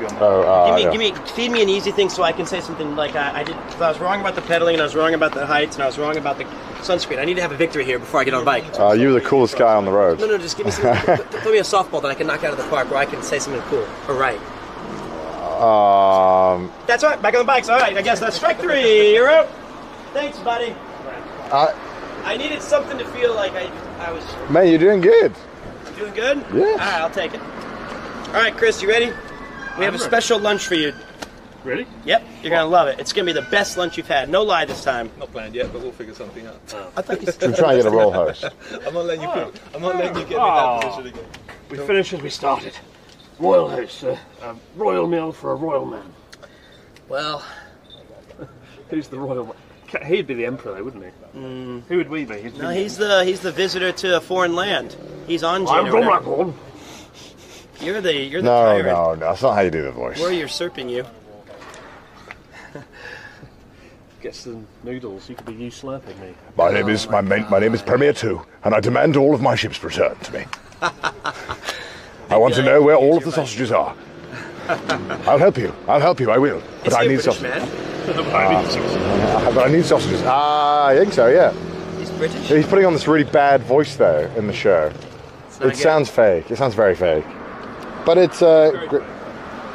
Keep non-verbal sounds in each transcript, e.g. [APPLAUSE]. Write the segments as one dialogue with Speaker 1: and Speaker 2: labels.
Speaker 1: be on.
Speaker 2: Oh, uh,
Speaker 3: Give me,
Speaker 2: yeah.
Speaker 3: give me, feed me an easy thing so I can say something like I, I did. If I was wrong about the pedaling, and I was wrong about the heights, and I was wrong about the sunscreen. I need to have a victory here before I get on a bike.
Speaker 2: Uh, you're the coolest guy on the road.
Speaker 3: No, no, just give me some. [LAUGHS] throw me a softball that I can knock out of the park, where I can say something cool or right.
Speaker 2: Um,
Speaker 3: That's right. Back on the bikes. All right. I guess that's strike three. You're out. Thanks, buddy.
Speaker 2: I,
Speaker 3: I needed something to feel like I, I was
Speaker 2: man, you're doing good.
Speaker 3: doing good.
Speaker 2: Yeah.
Speaker 3: All right, I'll take it. All right, Chris, you ready? We have a
Speaker 1: ready.
Speaker 3: special lunch for you.
Speaker 1: Really?
Speaker 3: Yep, you're gonna love it. It's gonna be the best lunch you've had. No lie this time.
Speaker 4: Not planned yet, but we'll figure something out.
Speaker 3: I think you
Speaker 2: I'm trying to get a roll host. [LAUGHS]
Speaker 4: I'm not letting you. Oh. Put, I'm not letting you get me
Speaker 1: Oh.
Speaker 4: that position again.
Speaker 1: We finished as we started. Royal house, sir. A royal meal for a royal man.
Speaker 3: Well, [LAUGHS]
Speaker 1: Who's the royal man? He'd be the emperor, though, wouldn't he? Hmm. Who would we be? He'd
Speaker 3: no,
Speaker 1: be-
Speaker 3: he's the he's the visitor to a foreign land. He's on
Speaker 1: I'm
Speaker 3: Jane.
Speaker 1: from Blackthorne.
Speaker 3: You're the you're the
Speaker 2: No,
Speaker 3: tyrant.
Speaker 2: no, no. That's not how you do the voice.
Speaker 3: We're usurping you. [LAUGHS]
Speaker 1: Get some noodles. You could be you slurping me.
Speaker 2: My name is my, main, my name is Premier Two, and I demand all of my ships returned to me. [LAUGHS] I want to know where all of the sausages are. I'll help you. I'll help you. I will. But
Speaker 3: Is
Speaker 2: I need
Speaker 3: British
Speaker 2: sausages.
Speaker 3: man? [LAUGHS]
Speaker 2: Uh, but I need sausages. Ah, I think so. Yeah.
Speaker 3: He's British.
Speaker 2: He's putting on this really bad voice though in the show. It
Speaker 3: good.
Speaker 2: sounds fake. It sounds very fake. But it's uh, gr-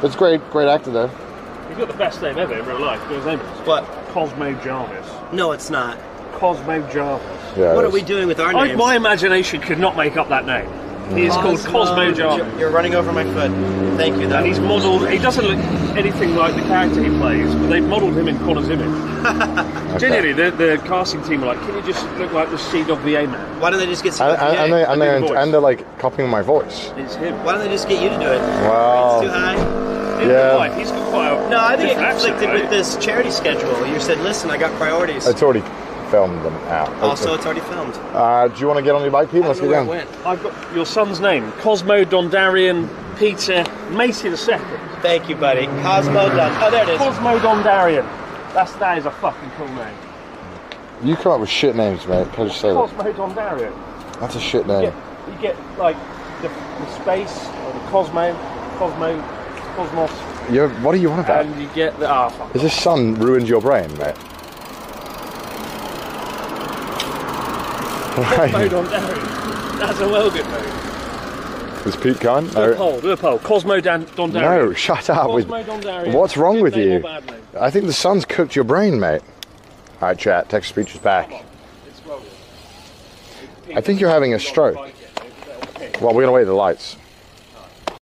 Speaker 2: it's great, great actor though.
Speaker 1: He's got the best name ever in real life. You know his name is?
Speaker 3: What?
Speaker 1: Cosmo Jarvis.
Speaker 3: No, it's not.
Speaker 1: Cosmo Jarvis.
Speaker 2: Yeah.
Speaker 3: What
Speaker 2: it
Speaker 3: are we doing with our
Speaker 1: I,
Speaker 3: names?
Speaker 1: my imagination could not make up that name. He is called Cosmo Jarvis.
Speaker 3: You're running over my foot. Thank you. Though.
Speaker 1: And he's modelled, he doesn't look anything like the character he plays, but they've modelled him in Connor's image. [LAUGHS] Genuinely, the, the casting team were like, can you just look like the CDawgVA man?
Speaker 3: Why don't they just get some?
Speaker 2: And, and, and, they, and, they're,
Speaker 1: the
Speaker 2: and they're like copying my voice.
Speaker 1: It's him.
Speaker 3: Why don't they just get you to do it?
Speaker 2: Wow.
Speaker 3: It's too high.
Speaker 1: In
Speaker 2: Yeah.
Speaker 1: real he's got quite a
Speaker 3: No, I think it
Speaker 1: different accent,
Speaker 3: conflicted
Speaker 1: right?
Speaker 3: with this charity schedule. You said, "Listen, I got priorities."
Speaker 2: It's already filmed them out.
Speaker 3: also, it's already filmed.
Speaker 2: Uh, do you want to get on your bike, Pete? Let's
Speaker 3: I
Speaker 2: get
Speaker 3: don't know where
Speaker 2: down.
Speaker 1: I've got your son's name, Cosmo Dondarian Peter Macy the second.
Speaker 3: Thank you, buddy. Cosmo Dunn. Oh, there it is.
Speaker 1: Cosmo Dondarian. That's that is a fucking cool name.
Speaker 2: You come up with shit names, mate. Can I just say that?
Speaker 1: Cosmo Dondarian.
Speaker 2: That's a shit
Speaker 1: You
Speaker 2: name.
Speaker 1: get, you get like the, the space or the Cosmo, Cosmo, Cosmos,
Speaker 2: You're, what are you on about?
Speaker 1: and you get the ah. fuck.
Speaker 2: Has this sun ruined your brain, mate?
Speaker 1: Cosmo
Speaker 2: Right.
Speaker 1: Dondarian. That's a well good name.
Speaker 2: Is Pete gone?
Speaker 1: Do a poll. Do a poll. Cosmo Dan- Dondarian.
Speaker 2: No, shut up. With,
Speaker 1: Cosmo Dondarian.
Speaker 2: what's wrong
Speaker 1: Good
Speaker 2: with you?
Speaker 1: or bad name?
Speaker 2: I think the sun's cooked your brain, mate. All right, chat. Text speech is back.
Speaker 1: It's rolling.
Speaker 2: I think you're having a stroke. Well, we're gonna wait the lights.